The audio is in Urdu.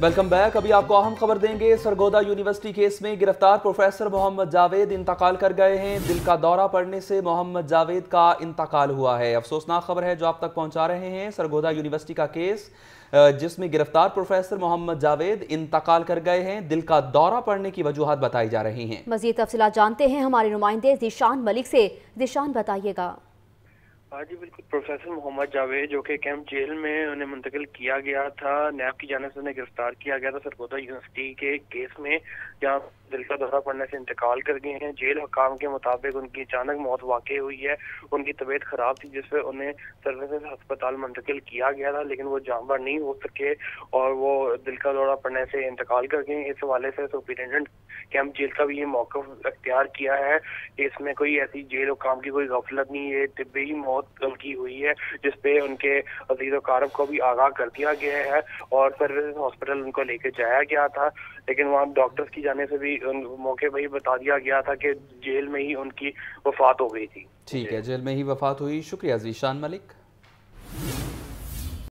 ویلکم بیک ابھی آپ کو اہم خبر دیں گے. سرگودا یونیورسٹی کیس میں گرفتار پروفیسر محمد جاوید انتقال کر گئے ہیں. دل کا دورہ پڑنے سے محمد جاوید کا انتقال ہوا ہے. افسوسناک خبر ہے جو آپ تک پہنچا رہے ہیں. سرگودا یونیورسٹی کا کیس جس میں گرفتار پروفیسر محمد جاوید انتقال کر گئے ہیں. دل کا دورہ پڑنے کی وجوہات بتائی جا رہی ہیں. مزید تفصیلات جانتے ہیں ہمارے نمائندے ذیشان ملک سے. ذیشان بتائیے گا۔ ہاں جی بالکل۔ پروفیسر محمد جاوید، جو کہ کیمپ جیل میں انہیں منتقل کیا گیا تھا، نیب کی جانب سے انہیں گرفتار کیا گیا تھا سرگودا یونیورسٹی کے کیس میں، جہاں دل کا دورہ پڑنے سے انتقال کر گئے ہیں۔ جیل حکام کے مطابق ان کی اچانک موت واقع ہوئی ہے۔ ان کی طبیعت خراب تھی، جس سے انہیں سروسز ہسپتال منتقل کیا گیا تھا، لیکن وہ جاں نہیں ہو سکے اور وہ دل کا دورہ پڑنے سے انتقال کر گئے ہیں۔ اس حوالے سے سپرنٹینڈنٹ کیمپ جیل کا بھی یہ موقف اختیار کیا ہے۔ اس میں کوئی ایسی جیل حکام کی کوئی غفلت نہیں ہے۔ طبی موت کم کی ہوئی ہے جس پہ ان کے عزیز و کارب کو بھی آگاہ کر دیا گیا ہے اور سروس ہاسپٹل ان کو لے کے جایا گیا تھا۔ لیکن وہاں ڈاکٹرز کی جانے سے بھی ان موقع پہ ہی بتا دیا گیا تھا کہ جیل میں ہی ان کی وفات ہو گئی تھی۔ ٹھیک ہے جی۔ جیل میں ہی وفات ہوئی۔ شکریہ ذیشان ملک۔